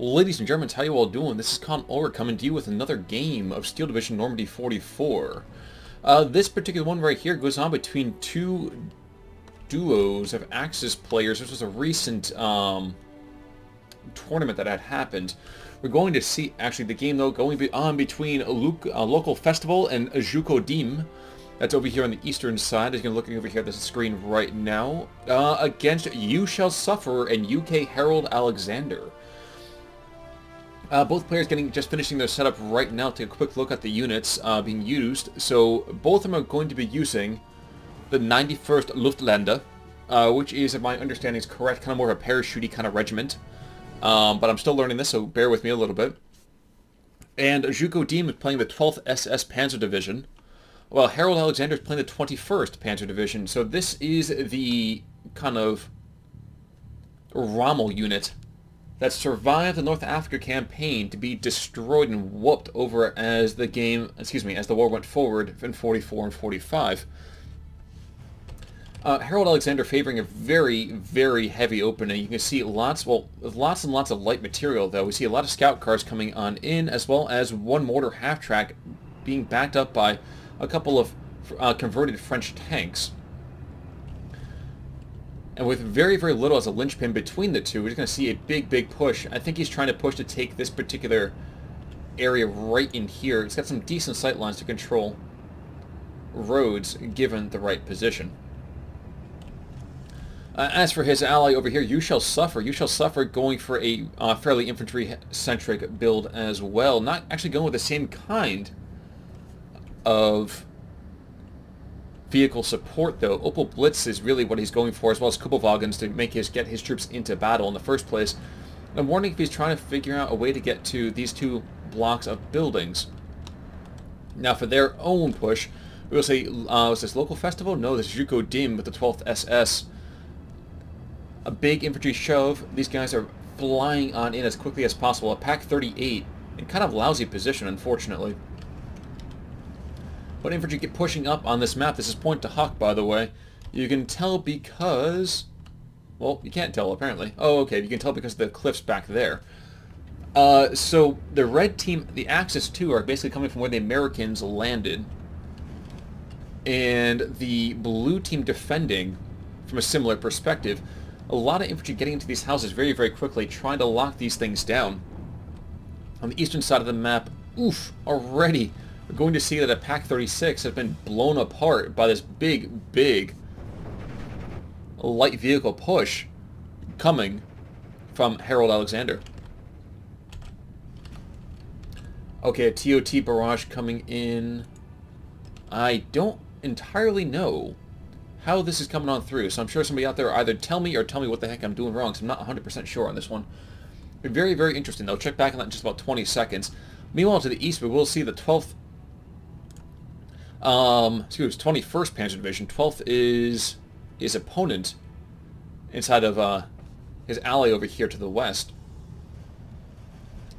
Ladies and gentlemen, how you all doing? This is Khan Ulric coming to you with another game of Steel Division Normandy 44. Uh, this particular one right here goes on between two duos of Axis players. This was a recent um, tournament that had happened. We're going to see, actually, the game, though, going on between a, a local festival and Zhukodim. That's over here on the eastern side, as you're looking over here at the screen right now, uh, against You Shall Suffer and UK Harold Alexander. Uh, both players getting just finishing their setup right now. Take a quick look at the units uh, being used. So both of them are going to be using the 91st Luftlande, uh, which is, if my understanding is correct, kind of more of a parachutey kind of regiment. Um, but I'm still learning this, so bear with me a little bit. And Zhukodim is playing the 12th SS Panzer Division, while Harold Alexander is playing the 21st Panzer Division. So this is the kind of Rommel unit that survived the North Africa campaign to be destroyed and whooped over as the game, excuse me, as the war went forward in 44 and 45. Uh, Harold Alexander favoring a very, very heavy opening. You can see lots, well, lots and lots of light material, though. We see a lot of scout cars coming on in, as well as one mortar half-track being backed up by a couple of uh, converted French tanks. And with very, very little as a linchpin between the two, we're just going to see a big, big push. I think he's trying to push to take this particular area right in here. It's got some decent sight lines to control roads given the right position. Uh, as for his ally over here, You Shall Suffer. You Shall Suffer going for a uh, fairly infantry-centric build as well. Not actually going with the same kind of vehicle support, though. Opel Blitz is really what he's going for, as well as Kubelwagens to make his get his troops into battle in the first place. I'm wondering if he's trying to figure out a way to get to these two blocks of buildings. Now, for their own push, we will say, uh, was this local festival? No, this is Dim with the 12th SS. A big infantry shove. These guys are flying on in as quickly as possible. A Pak 38 in kind of lousy position, unfortunately. But infantry get pushing up on this map. This is Pointe du Hoc, by the way. You can tell because... Well, you can't tell, apparently. Oh, okay, you can tell because of the cliffs back there. Uh, so, the red team, the Axis 2, are basically coming from where the Americans landed. And the blue team defending from a similar perspective. A lot of infantry getting into these houses very, very quickly, trying to lock these things down. On the eastern side of the map, oof, already we're going to see that a Pak 36 has been blown apart by this big, big light vehicle push coming from Harold Alexander. Okay, a TOT barrage coming in. I don't entirely know how this is coming on through, so I'm sure somebody out there either tell me or tell me what the heck I'm doing wrong, so I'm not 100% sure on this one. Very, very interesting, though. Check back on that in just about 20 seconds. Meanwhile, to the east, we will see the 12th um, excuse me, 21st Panzer Division. 12th is his opponent inside of uh, his ally over here to the west.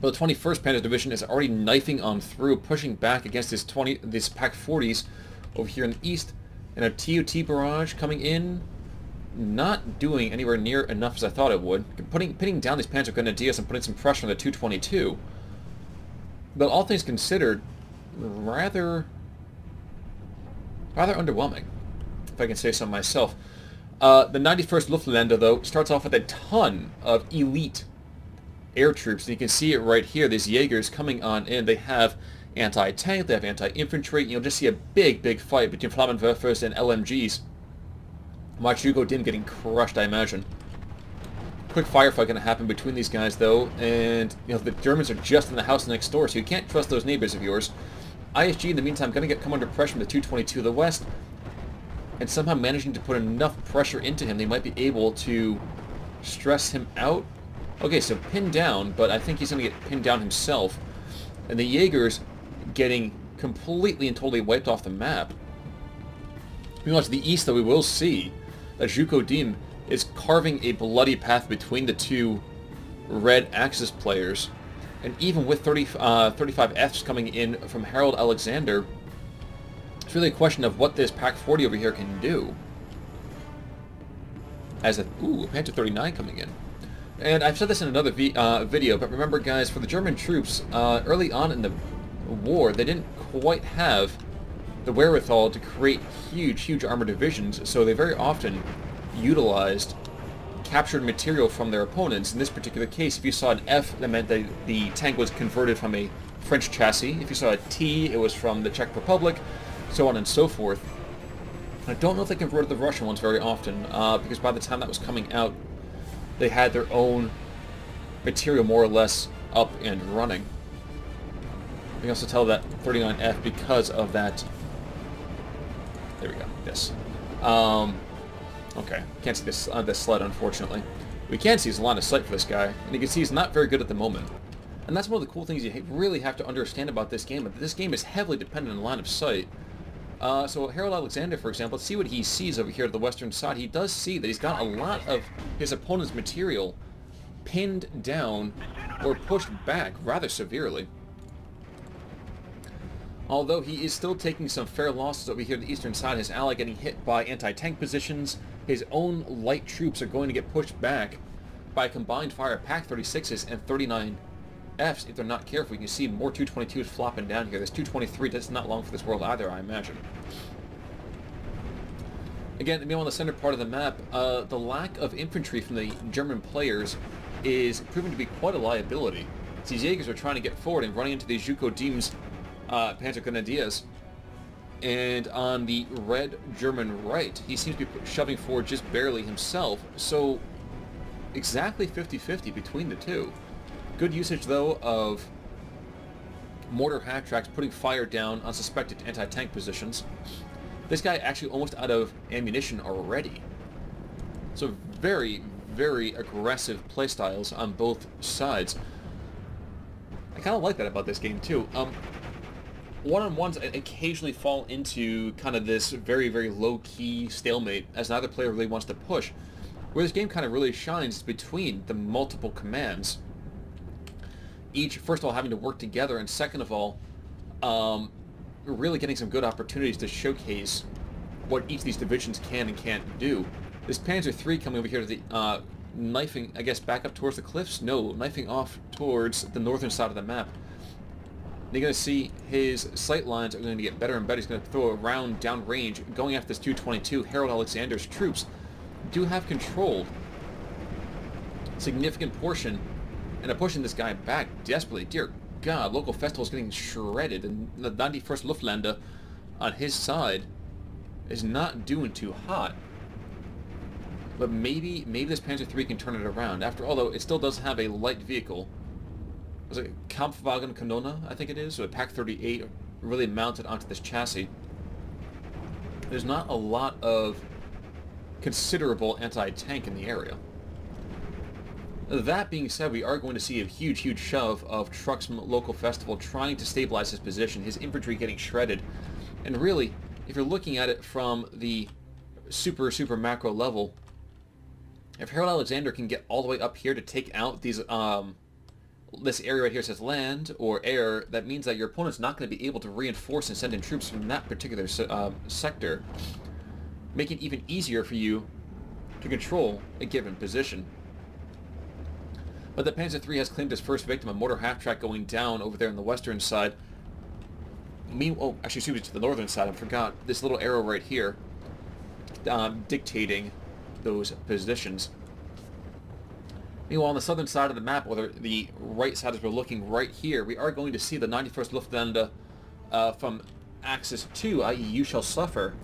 But the 21st Panzer Division is already knifing on through, pushing back against this 20, this Pak 40s over here in the east. And a TOT barrage coming in, not doing anywhere near enough as I thought it would. Putting, pinning down these Panzer Grenadiers and putting some pressure on the 222. But all things considered, rather rather underwhelming, if I can say so myself. Uh, the 91st Luftlande, though, starts off with a ton of elite air troops. And you can see it right here. These Jaegers coming on in. They have anti-tank, they have anti-infantry. You'll just see a big, big fight between Flammenwerfers and LMGs. Watch Dim getting crushed, I imagine. Quick firefight going to happen between these guys, though. And, you know, the Germans are just in the house next door, so you can't trust those neighbors of yours. ISG, in the meantime, going to get come under pressure from the 222 of the west, and somehow managing to put enough pressure into him, they might be able to stress him out. Okay, so pinned down, but I think he's going to get pinned down himself. And the Jaegers getting completely and totally wiped off the map. Meanwhile, to the east, though, we will see that Zhukodim is carving a bloody path between the two red Axis players and even with 30, uh, 35 Fs coming in from Harold Alexander, it's really a question of what this Pak 40 over here can do. As a, ooh, a Panther 39 coming in. And I've said this in another vi uh, video, but remember guys, for the German troops, uh, early on in the war, they didn't quite have the wherewithal to create huge, huge armor divisions, so they very often utilized captured material from their opponents. In this particular case, if you saw an F, that meant that the tank was converted from a French chassis. If you saw a T, it was from the Czech Republic, so on and so forth. I don't know if they converted the Russian ones very often, uh, because by the time that was coming out, they had their own material more or less up and running. You can also tell that 39F because of that. There we go. This. Um, okay. Can't see this uh, this sled, unfortunately. We can see his line of sight for this guy, and you can see he's not very good at the moment. And that's one of the cool things you really have to understand about this game. But this game is heavily dependent on line of sight. Uh, so Harold Alexander, for example, let's see what he sees over here to the western side. He does see that he's got a lot of his opponent's material pinned down or pushed back rather severely. Although he is still taking some fair losses over here to the eastern side, his ally getting hit by anti-tank positions, his own light troops are going to get pushed back by combined fire PaK-36s and 39 Fs if they're not careful. You can see more 222s flopping down here. This 223 that's not long for this world either, I imagine. Again, maybe on the center part of the map, uh, the lack of infantry from the German players is proving to be quite a liability. These Jaegers are trying to get forward and running into these Juko Deem's uh, Panzergrenadiers. And on the red German right, he seems to be shoving forward just barely himself. So exactly 50-50 between the two. Good usage, though, of mortar half-tracks putting fire down on suspected anti-tank positions. This guy actually almost out of ammunition already. So very, very aggressive playstyles on both sides. I kind of like that about this game, too. Um, one-on-ones occasionally fall into kind of this very, very low-key stalemate as neither player really wants to push. Where this game kind of really shines is between the multiple commands each, first of all, having to work together, and second of all, um, really getting some good opportunities to showcase what each of these divisions can and can't do. This Panzer III coming over here to the, uh, knifing, I guess, back up towards the cliffs? No, knifing off towards the northern side of the map. You're going to see his sight lines are going to get better and better. He's going to throw a round downrange, going after this 222. Harold Alexander's troops do have control significant portion and are pushing this guy back desperately. Dear God, local festival is getting shredded, and the 91st Luftlande on his side is not doing too hot. But maybe maybe this Panzer III can turn it around. After all, though, it still does have a light vehicle. Was it Kampfwagen Kanone, I think it is? So a PaK-38 really mounted onto this chassis. There's not a lot of considerable anti-tank in the area. That being said, we are going to see a huge, huge shove of trucks from local festival trying to stabilize his position, his infantry getting shredded. And really, if you're looking at it from the super, super macro level, if Harold Alexander can get all the way up here to take out these, um, this area right here says land or air, that means that your opponent's not going to be able to reinforce and send in troops from that particular uh, sector, making it even easier for you to control a given position. But the Panzer III has claimed his first victim, a mortar half-track going down over there on the western side. Meanwhile, oh, actually, excuse me, to the northern side, I forgot. This little arrow right here um, dictating those positions. Meanwhile, on the southern side of the map, or the right side as we're looking right here, we are going to see the 91st Luftlande uh, from Axis 2, i.e. You Shall Suffer,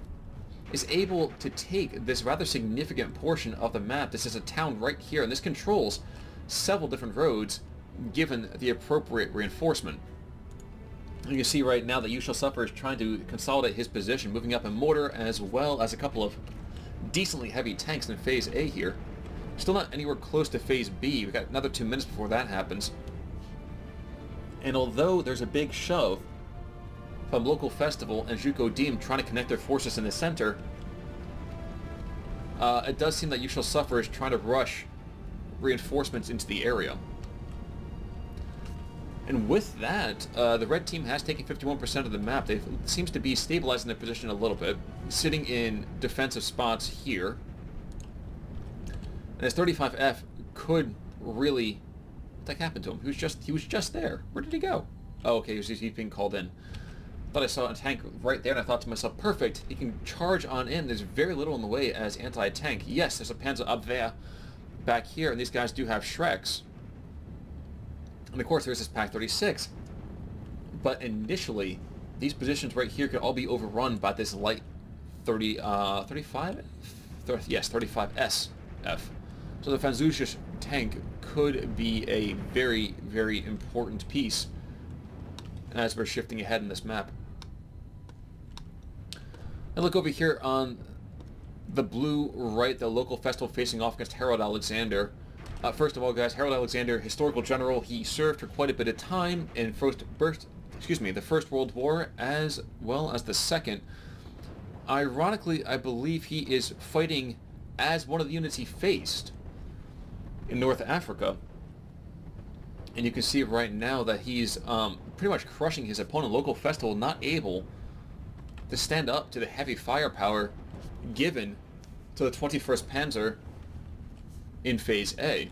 is able to take this rather significant portion of the map. This is a town right here, and this controls several different roads given the appropriate reinforcement. You can see right now that You Shall Suffer is trying to consolidate his position, moving up a mortar as well as a couple of decently heavy tanks in Phase A here. Still not anywhere close to Phase B. We've got another two minutes before that happens. And although there's a big shove from local festival and Juko Deem trying to connect their forces in the center, uh, it does seem that You Shall Suffer is trying to rush reinforcements into the area. And with that, uh, the red team has taken 51% of the map. They seems to be stabilizing their position a little bit, sitting in defensive spots here. And this 35F could really... What the heck happened to him? He was just he was just there. Where did he go? Oh, okay, he's, he's being called in. Thought I saw a tank right there, and I thought to myself, perfect, he can charge on in. There's very little in the way as anti-tank. Yes, there's a Panzer Abwehr back here, and these guys do have Schrecks. And of course, there's this Pak-36. But initially, these positions right here could all be overrun by this light 30, uh, 35? 30, yes, 35S F. So the Französische tank could be a very, very important piece as we're shifting ahead in this map. And look over here on the blue right, the local festival facing off against Harold Alexander. Uh, first of all, guys, Harold Alexander, historical general, he served for quite a bit of time in first, first, excuse me, the First World War as well as the Second. Ironically, I believe he is fighting as one of the units he faced in North Africa. And you can see right now that he's um, pretty much crushing his opponent, local festival, not able to stand up to the heavy firepower given to the 21st Panzer in Phase A.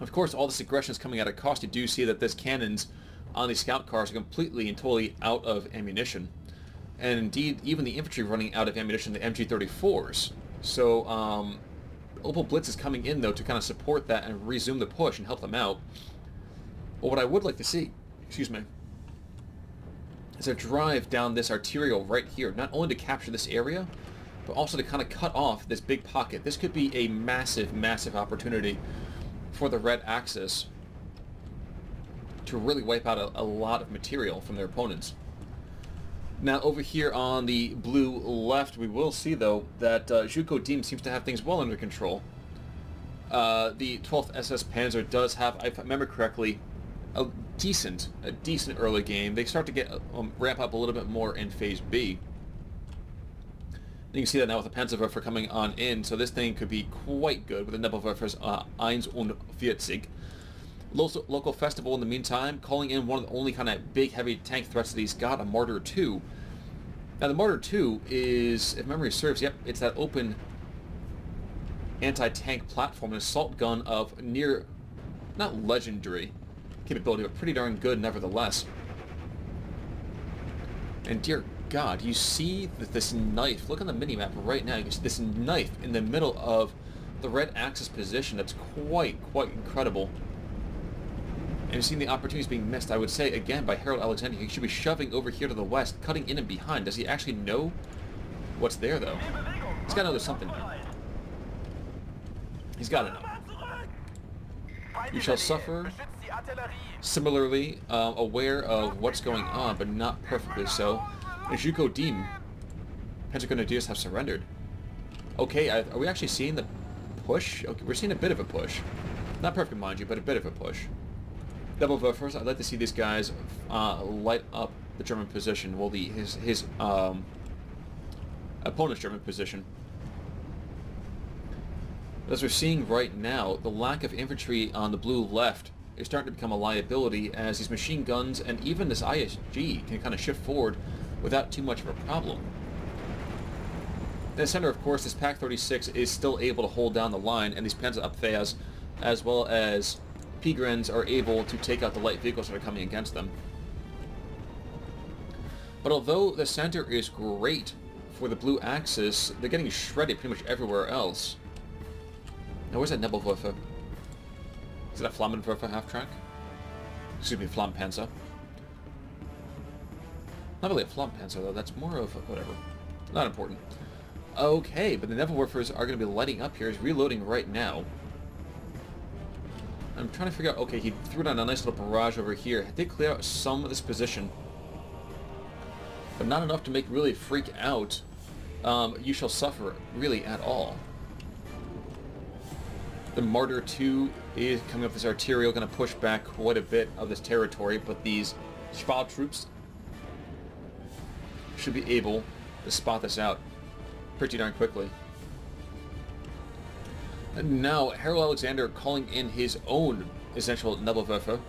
Of course, all this aggression is coming at a cost. You do see that this cannons on these scout cars are completely and totally out of ammunition. And indeed, even the infantry running out of ammunition, the MG34s. So, um, Opel Blitz is coming in, though, to kind of support that and resume the push and help them out. But what I would like to see, excuse me, is a drive down this arterial right here, not only to capture this area, but also to kind of cut off this big pocket. This could be a massive, massive opportunity for the Red Axis to really wipe out a, a lot of material from their opponents. Now over here on the blue left, we will see though that uh, Dim seems to have things well under control. Uh, the 12th SS Panzer does have, if I remember correctly, a decent, a decent early game. They start to get um, ramp up a little bit more in Phase B. You can see that now with the Panzerwerfer coming on in, so this thing could be quite good with the Nebelwerfer's uh, 41. Local, local festival in the meantime, calling in one of the only kind of big heavy tank threats that he's got, a Marder 2. Now the Marder 2 is, if memory serves, yep, it's that open anti-tank platform, an assault gun of near, not legendary capability, but pretty darn good nevertheless. And dear God, you see this knife, look on the mini-map right now, you see this knife in the middle of the red axis position, that's quite, quite incredible. And you've the opportunities being missed, I would say, again, by Harold Alexander. He should be shoving over here to the west, cutting in and behind. Does he actually know what's there, though? He's got to know there's something there. He's got to know. You shall suffer. Similarly, uh, aware of what's going on, but not perfectly so. As Juko Dim, Panzer Grenadiers have surrendered. Okay, are we actually seeing the push? Okay, we're seeing a bit of a push. Not perfect, mind you, but a bit of a push. Double first, I'd like to see these guys uh, light up the German position. Well, the his his um, opponent's German position. As we're seeing right now, the lack of infantry on the blue left is starting to become a liability as these machine guns and even this ISG can kind of shift forward without too much of a problem. In the center, of course, this Pak-36 is still able to hold down the line, and these Panzer Abwehrs, as well as P-Grens, are able to take out the light vehicles that are coming against them. But although the center is great for the blue axis, they're getting shredded pretty much everywhere else. Now, where's that Nebelwerfer? Is a Flammenwerfer half-track? Excuse me, Flammenpanzer. Not really a Flammenpanzer, though. That's more of a... whatever. Not important. Okay, but the Nebelwerfers are going to be lighting up here. He's reloading right now. I'm trying to figure out... Okay, he threw down a nice little barrage over here. Did clear out some of this position. But not enough to make really freak out um, You Shall Suffer, really, at all. The Marder 2 is coming up this arterial, going to push back quite a bit of this territory, but these Schwab troops should be able to spot this out pretty darn quickly. And now, Harold Alexander calling in his own essential Nebelwerfer.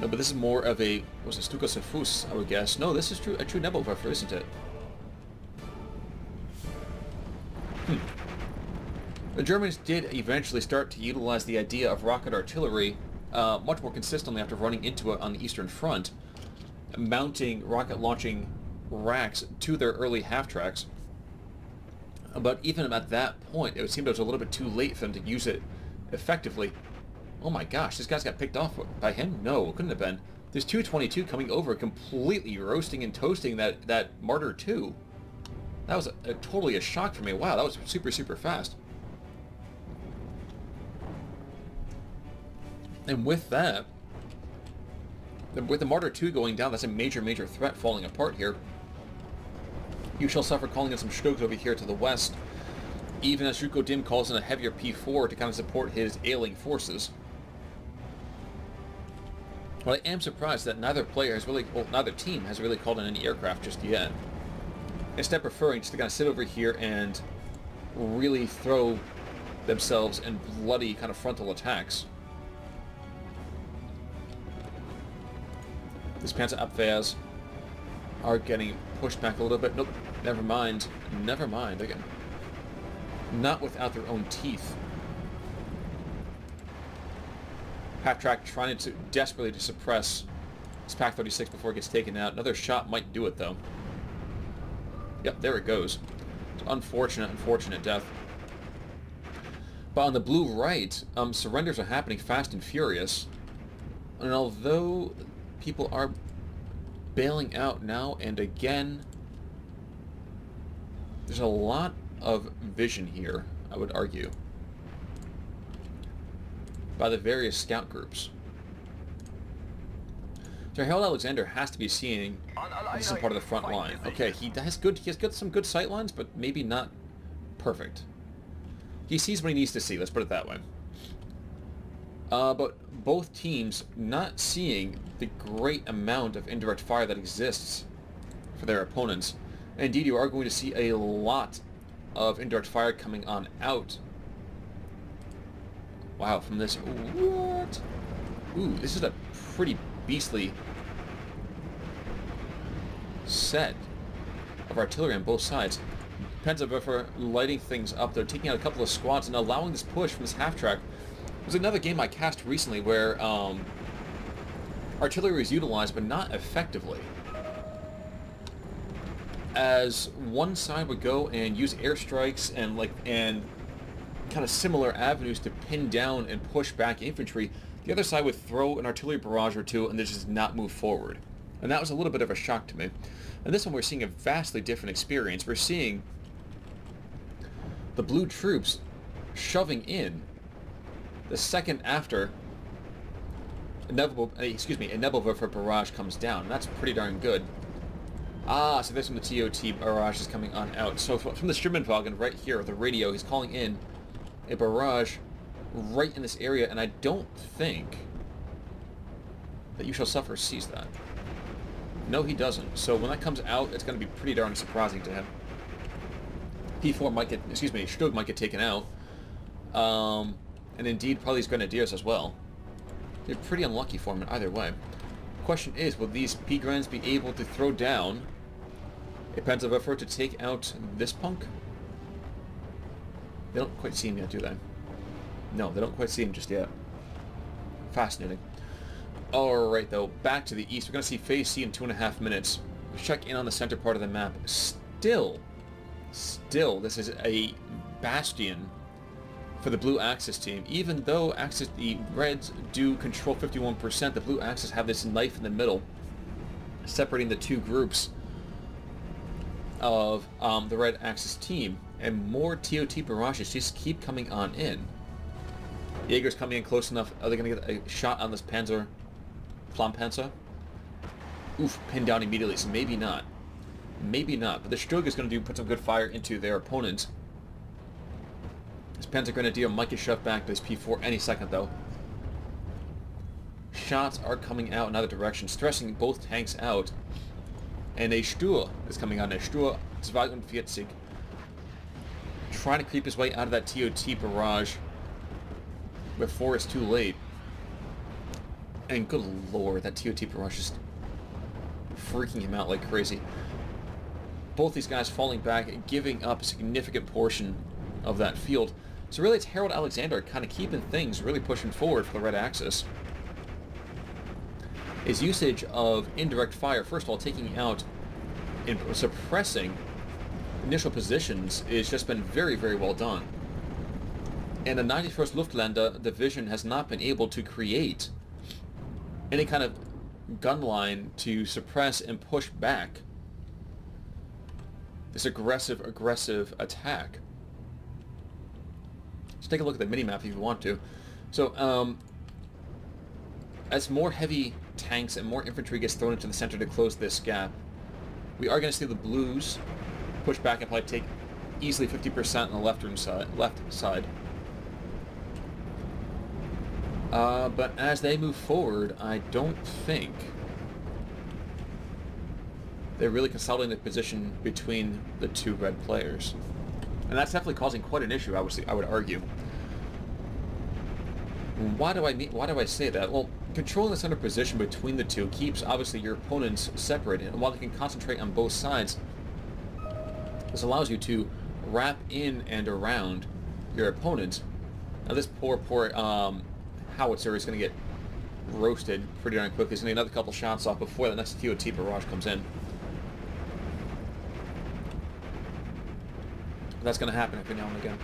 No, but this is more of a, was it Stuka I would guess. No, this is true, a true Nebelwerfer, isn't it? Hmm. The Germans did eventually start to utilize the idea of rocket artillery uh, much more consistently after running into it on the Eastern Front, mounting rocket launching racks to their early half-tracks. But even at that point, it seemed it was a little bit too late for them to use it effectively. Oh my gosh, this guy's got picked off by him? No, couldn't have been. There's 222 coming over, completely roasting and toasting that, that Marder 2. That was a, a, totally a shock for me. Wow, that was super, super fast. And with that, with the Marder 2 going down, that's a major, major threat falling apart here. You shall suffer calling in some Strogs over here to the west, even as Shuko Dim calls in a heavier P4 to kind of support his ailing forces. Well, I am surprised that neither player has really, well, neither team has really called in any aircraft just yet. Instead preferring just to kind of sit over here and really throw themselves in bloody kind of frontal attacks. These Panzerabwehrs are getting pushed back a little bit. Nope, never mind. Never mind. Again, not without their own teeth. Half-track trying to desperately to suppress this Pak-36 before it gets taken out. Another shot might do it, though. Yep, there it goes. It's Unfortunate, unfortunate death. But on the blue right, um, surrenders are happening fast and furious. And although people are bailing out now and again. There's a lot of vision here, I would argue, by the various scout groups. So Harold Alexander has to be seeing some part of the front line. Okay, he has good. He has got some good sight lines, but maybe not perfect. He sees what he needs to see. Let's put it that way. Uh, but both teams not seeing the great amount of indirect fire that exists for their opponents. Indeed, you are going to see a lot of indirect fire coming on out. Wow, from this... What? Ooh, this is a pretty beastly set of artillery on both sides. Panzerwerfer lighting things up. They're taking out a couple of squads and allowing this push from this half-track there's another game I cast recently where um, artillery was utilized, but not effectively. As one side would go and use airstrikes and like and kind of similar avenues to pin down and push back infantry, the other side would throw an artillery barrage or two and they just not move forward. And that was a little bit of a shock to me. And this one we're seeing a vastly different experience. We're seeing the blue troops shoving in the second after inevitable, uh, excuse me, Nebelwerfer barrage comes down. That's pretty darn good. Ah, so this from the TOT barrage is coming on out. So from the Sturmwagen right here, the radio, he's calling in a barrage right in this area, and I don't think that You Shall Suffer sees that. No, he doesn't. So when that comes out, it's going to be pretty darn surprising to him. P4 might get, excuse me, Strug might get taken out. Um, and indeed probably his grenadiers as well. They're pretty unlucky for him either way. Question is, will these P-Grens be able to throw down a Panzerwerfer to take out this punk? They don't quite see him yet, do they? No, they don't quite see him just yet. Fascinating. Alright though, back to the east. We're going to see Phase C in two and a half minutes. check in on the center part of the map. Still, still, this is a bastion for the Blue Axis team. Even though Axis, the Reds do control 51%, the Blue Axis have this knife in the middle, separating the two groups of um, the Red Axis team. And more TOT barrages just keep coming on in. Jaeger's coming in close enough. Are they going to get a shot on this Panzer? Flammpanzer? Oof, pinned down immediately, so maybe not. Maybe not, but the Strug is going to do put some good fire into their opponent. This Panzer Grenadier might get shoved back by his P4 any second, though. Shots are coming out in other directions, stressing both tanks out. And a Stur is coming on. A StuH 42, trying to creep his way out of that TOT barrage before it's too late. And good lord, that TOT barrage is freaking him out like crazy. Both these guys falling back and giving up a significant portion of that field. So really it's Harold Alexander kind of keeping things really pushing forward for the red axis. His usage of indirect fire, first of all, taking out and suppressing initial positions has just been very, very well done. And the 91st Luftlande division has not been able to create any kind of gun line to suppress and push back this aggressive, aggressive attack. Let's take a look at the mini-map if you want to. So, um, as more heavy tanks and more infantry gets thrown into the center to close this gap, we are going to see the blues push back and probably take easily 50% on the left side. Left side. Uh, but as they move forward, I don't think they're really consolidating the position between the two red players. And that's definitely causing quite an issue, I would, I would argue. Why do I mean, why do I say that? Well, controlling the center position between the two keeps obviously your opponents separate, and while they can concentrate on both sides, this allows you to wrap in and around your opponent. Now this poor, poor um, howitzer is going to get roasted pretty darn quickly. He's going to get another couple shots off before the next TOT barrage comes in. That's going to happen every now and again.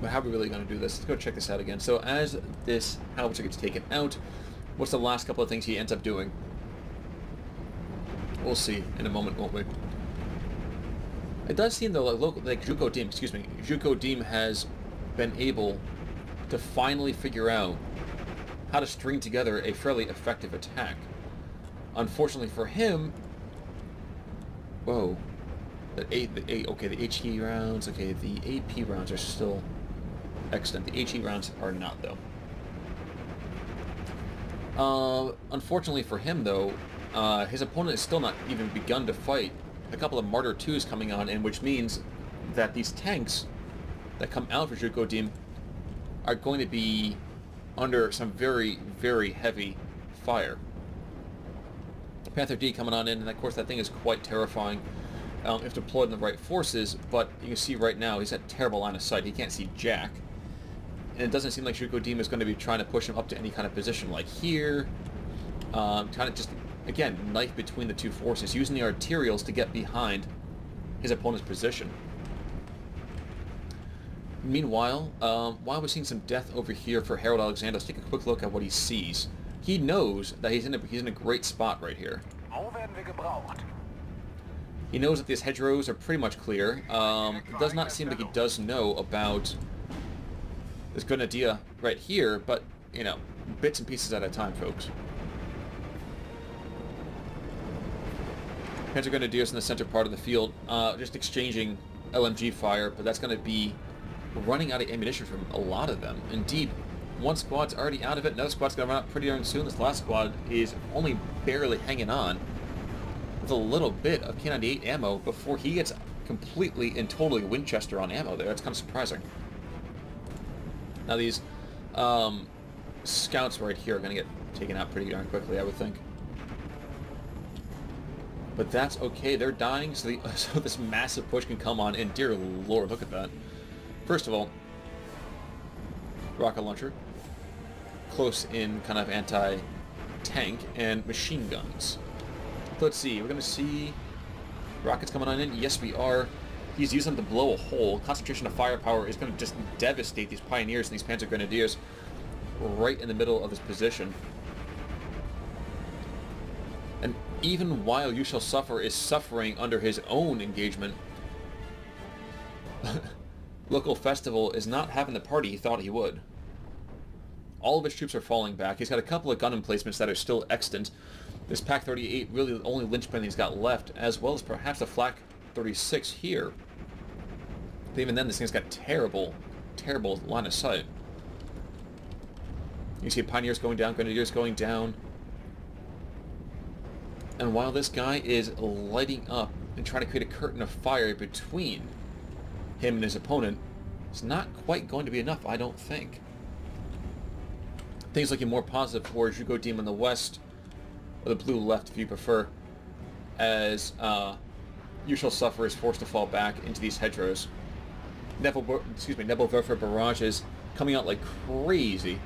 But how are we really going to do this? Let's go check this out again. So as this howitzer gets taken out, what's the last couple of things he ends up doing? We'll see in a moment, won't we? It does seem though like local like Juko Deem, excuse me, Juko Deem has been able to finally figure out how to string together a fairly effective attack. Unfortunately for him, whoa, the eight, the eight, okay, the HE rounds, okay, the AP rounds are still excellent. The HE rounds are not though. Uh, unfortunately for him though, uh, his opponent has still not even begun to fight. A couple of Marder 2s coming on in, which means that these tanks that come out for Jukodim are going to be under some very, very heavy fire. Panther D coming on in, and of course that thing is quite terrifying um, if deployed in the right forces, but you can see right now he's at terrible line of sight. He can't see Jack. And it doesn't seem like Jukodim is going to be trying to push him up to any kind of position like here. Um, kind of just Again, knife between the two forces, using the arterials to get behind his opponent's position. Meanwhile, um, while we're seeing some death over here for Harold Alexander, let's take a quick look at what he sees. He knows that he's in a, he's in a great spot right here. He knows that these hedgerows are pretty much clear. Um, it does not seem like he does know about this Grenadier right here, but, you know, bits and pieces at a time, folks. Panzer Grenadiers in the center part of the field, uh, just exchanging LMG fire, but that's going to be running out of ammunition from a lot of them. Indeed, one squad's already out of it, another squad's going to run out pretty darn soon. This last squad is only barely hanging on with a little bit of K98 ammo before he gets completely and totally Winchester on ammo there. That's kind of surprising. Now these um, scouts right here are going to get taken out pretty darn quickly, I would think. But that's okay. They're dying, so, the, so this massive push can come on. And dear lord, look at that. First of all, rocket launcher, close in kind of anti-tank, and machine guns. Let's see. We're going to see rockets coming on in. Yes, we are. He's using them to blow a hole. Concentration of firepower is going to just devastate these pioneers and these Panzer Grenadiers right in the middle of this position. And even while You Shall Suffer is suffering under his own engagement, local festival is not having the party he thought he would. All of his troops are falling back. He's got a couple of gun emplacements that are still extant. This Pak 38 really the only linchpin he's got left, as well as perhaps the Flak 36 here. But even then, this thing's got terrible, terrible line of sight. You see Pioneers going down, Grenadiers going down. And while this guy is lighting up and trying to create a curtain of fire between him and his opponent, it's not quite going to be enough, I don't think. Things looking more positive for Jugo Team in the west, or the blue left if you prefer, as uh, You Shall Suffer is forced to fall back into these hedgerows. Neville, excuse me, Neville Nebelwerfer barrages coming out like crazy.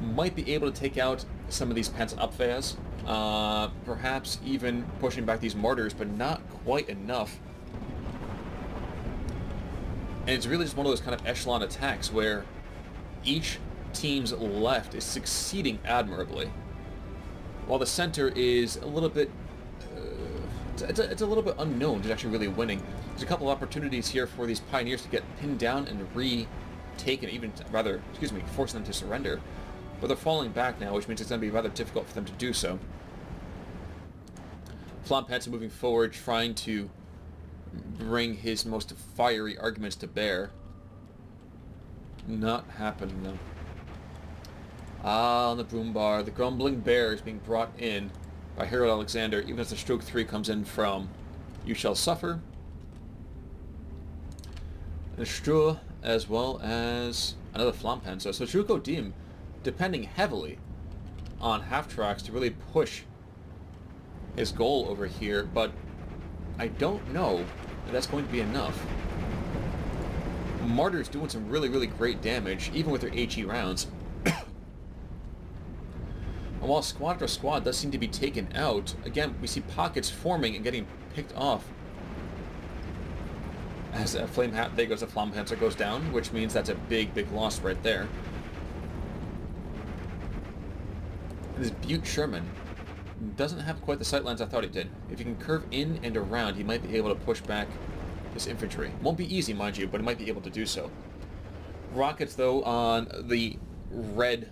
Might be able to take out some of these Panzerabwehrs. Uh, perhaps even pushing back these mortars, but not quite enough. And it's really just one of those kind of echelon attacks where each team's left is succeeding admirably, while the center is a little bit uh, it's, a, it's a little bit unknown to actually really winning. There's a couple of opportunities here for these pioneers to get pinned down and retaken, even rather, excuse me, forcing them to surrender. But they're falling back now, which means it's going to be rather difficult for them to do so. Flammpanzer moving forward, trying to bring his most fiery arguments to bear. Not happening though. Ah, on the Brummbär, the grumbling bear is being brought in by Harold Alexander, even as the stroke 3 comes in from You Shall Suffer. The Struhe, as well as another Flammpanzer. So Schuko Dim depending heavily on half-tracks to really push his goal over here, but I don't know if that's going to be enough. Marder's doing some really, really great damage, even with their HE rounds. And while squad after squad does seem to be taken out, again, we see pockets forming and getting picked off. As a flame hat, there goes the Flammpanzer goes down, which means that's a big, big loss right there. This Butte Sherman doesn't have quite the sightlines I thought he did. If he can curve in and around, he might be able to push back this infantry. Won't be easy, mind you, but he might be able to do so. Rockets, though, on the red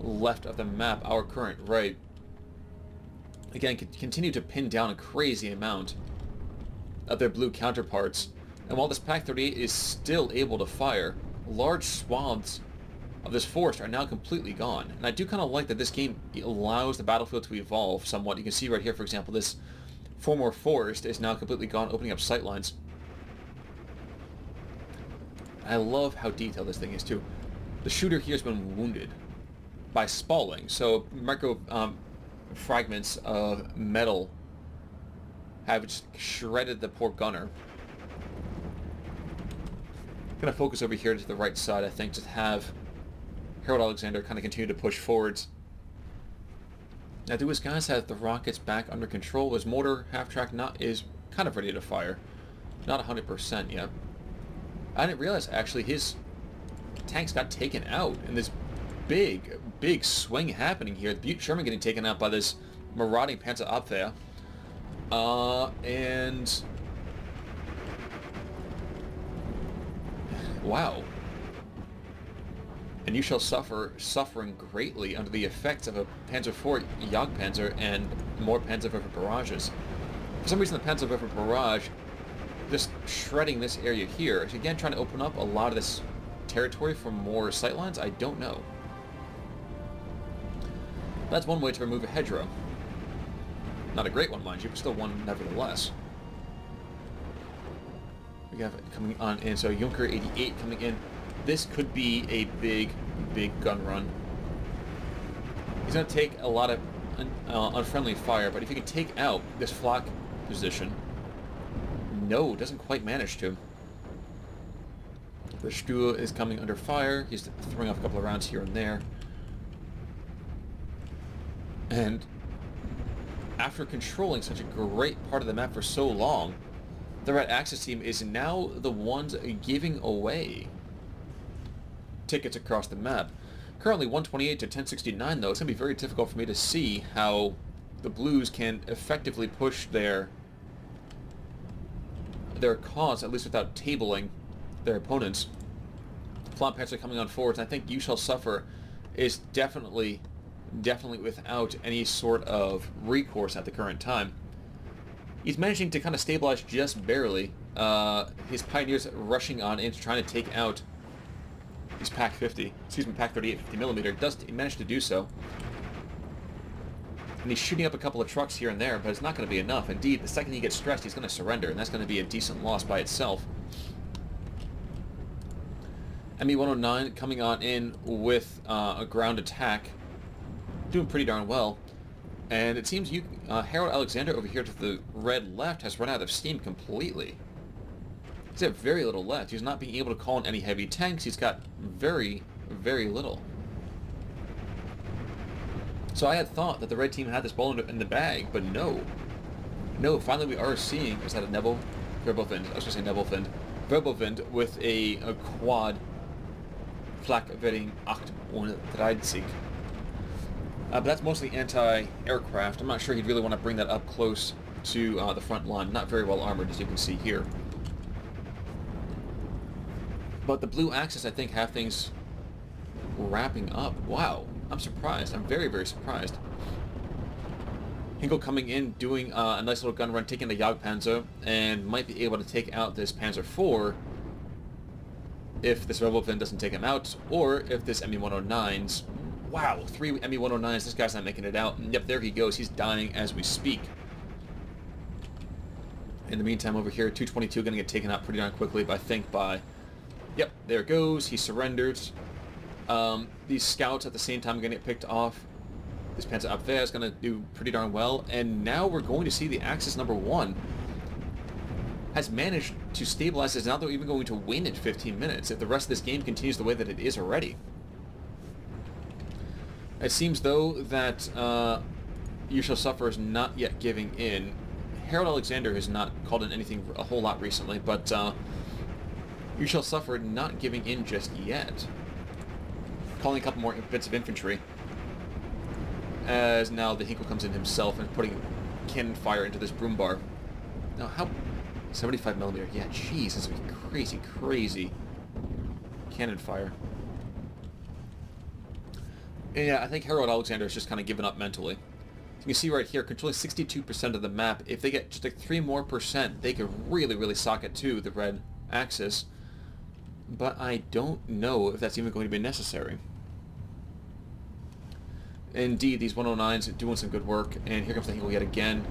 left of the map, our current right, again, continue to pin down a crazy amount of their blue counterparts. And while this Pak-38 is still able to fire, large swaths of this forest are now completely gone. And I do kind of like that this game allows the battlefield to evolve somewhat. You can see right here, for example, this former forest is now completely gone, opening up sightlines. I love how detailed this thing is, too. The shooter here has been wounded by spalling. So micro um, fragments of metal have just shredded the poor gunner. Gonna focus over here to the right side, I think, to have Harold Alexander kind of continue to push forwards. Now, do his guys have the rockets back under control? His mortar half-track not is kind of ready to fire. Not 100% yet. I didn't realize, actually, his tanks got taken out in this big, big swing happening here. Butte Sherman getting taken out by this marauding Panzerabwehr. Uh, and... Wow. And you shall suffer, suffering greatly under the effects of a Panzer IV Jagdpanzer and more Panzerwerfer barrages. For some reason the Panzerwerfer barrage just shredding this area here. Again, trying to open up a lot of this territory for more sightlines? I don't know. That's one way to remove a hedgerow. Not a great one, mind you, but still one nevertheless. We have it coming on in, so Junker 88 coming in. This could be a big, big gun run. He's going to take a lot of un uh, unfriendly fire, but if he can take out this flock position, no, doesn't quite manage to. The Struhe is coming under fire. He's throwing off a couple of rounds here and there. And after controlling such a great part of the map for so long, the Red Axis team is now the ones giving away tickets across the map. Currently 128 to 1069 though, it's going to be very difficult for me to see how the Blues can effectively push their their cause, at least without tabling their opponents. Flammpanzer coming on forwards, I think You Shall Suffer is definitely definitely without any sort of recourse at the current time. He's managing to kind of stabilize just barely. Uh, his Pioneers rushing on in, trying to take out his Pak 50, excuse me, Pak 38 50 millimeter. Does manage to do so? And he's shooting up a couple of trucks here and there, but it's not going to be enough. Indeed, the second he gets stressed, he's going to surrender, and that's going to be a decent loss by itself. ME-109 coming on in with uh, a ground attack doing pretty darn well. And it seems you, uh, Harold Alexander over here to the red left has run out of steam completely. He's got very little left. He's not being able to call in any heavy tanks. He's got very, very little. So I had thought that the red team had this ball in the bag, but no. No, finally we are seeing, is that a Nebel? Wirbelwind. I was going to say Nebelwind. Wirbelwind with a, a quad flak vetting 830. Uh, but that's mostly anti-aircraft. I'm not sure he'd really want to bring that up close to uh, the front line. Not very well armored, as you can see here. But the blue axis, I think, have things wrapping up. Wow, I'm surprised. I'm very, very surprised. Heinkel coming in, doing uh, a nice little gun run, taking the Jagdpanzer, and might be able to take out this Panzer IV if this Rebel doesn't take him out, or if this Me-109's Wow, three Me-109s. This guy's not making it out. Yep, there he goes. He's dying as we speak. In the meantime, over here, 222 going to get taken out pretty darn quickly, I think by... Yep, there it goes. He surrenders. Um, these scouts at the same time are going to get picked off. This Panzer up there is going to do pretty darn well. And now we're going to see the Axis number one has managed to stabilize this. Now they're even going to win in 15 minutes if the rest of this game continues the way that it is already. It seems, though, that uh, You Shall Suffer is not yet giving in. Harold Alexander has not called in anything a whole lot recently, but uh, You Shall Suffer not giving in just yet. Calling a couple more bits of infantry. As now the Heinkel comes in himself and putting cannon fire into this Brummbär. Now, how... 75 millimeter. Yeah, jeez, this is crazy, crazy cannon fire. Yeah, I think Harold Alexander is just kind of given up mentally. You can see right here, controlling 62% of the map. If they get just like 3 more percent, they could really, really sock it to the red axis. But I don't know if that's even going to be necessary. Indeed, these 109s are doing some good work, and here comes the Heinkel yet again.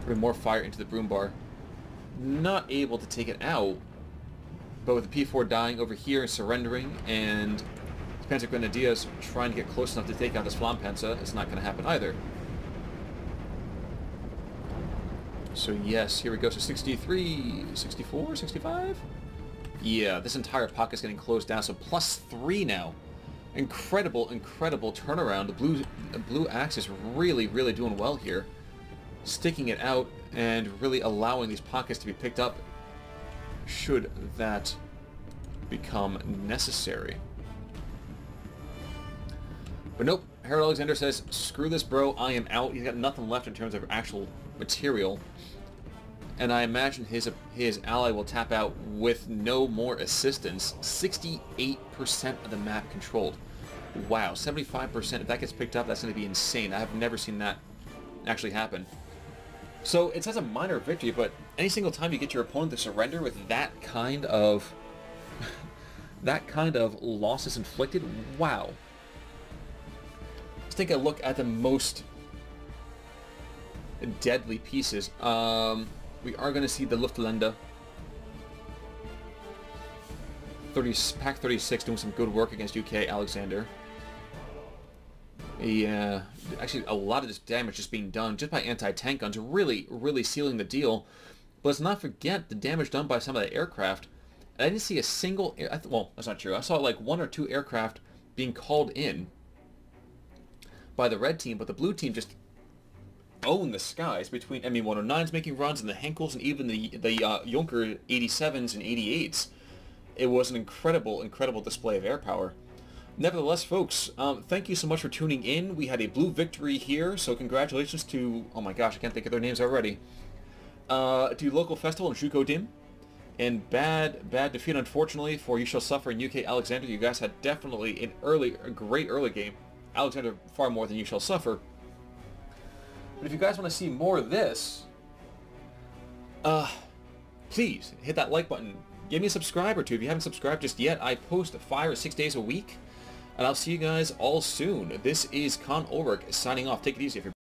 Putting more fire into the Brummbär. Not able to take it out, but with the P4 dying over here and surrendering, and Panzer Grenadiers trying to get close enough to take out this Flammpanzer, it's not going to happen either. So yes, here we go. So 63, 64, 65? Yeah, this entire pocket's getting closed down, so plus three now. Incredible, incredible turnaround. The blue, blue axis really, really doing well here. Sticking it out and really allowing these pockets to be picked up should that become necessary. But nope, Harold Alexander says, screw this bro, I am out. He's got nothing left in terms of actual material. And I imagine his his ally will tap out with no more assistance. 68% of the map controlled. Wow, 75%. If that gets picked up, that's going to be insane. I have never seen that actually happen. So it says a minor victory, but any single time you get your opponent to surrender with that kind of that kind of losses inflicted, wow. Let's take a look at the most deadly pieces. Um, we are going to see the Luftlande. 30, Pak 36 doing some good work against UK Alexander. Yeah, actually a lot of this damage is being done just by anti-tank guns, really, really sealing the deal. But let's not forget the damage done by some of the aircraft. I didn't see a single, well, that's not true. I saw like one or two aircraft being called in by the red team, but the blue team just own the skies between Me-109s making runs and the Heinkels and even the, the uh, Junker 87s and 88s. It was an incredible, incredible display of air power. Nevertheless, folks, um, thank you so much for tuning in. We had a blue victory here, so congratulations to, oh my gosh, I can't think of their names already, uh, to Local Festival and Shuko Dim. And bad, bad defeat, unfortunately, for You Shall Suffer in UK Alexander. You guys had definitely an early, a great early game. Alexander far more than you shall suffer. But if you guys want to see more of this, uh, please hit that like button. Give me a subscribe or two if you haven't subscribed just yet. I post five or six days a week, and I'll see you guys all soon. This is Khan Ulric signing off. Take it easy.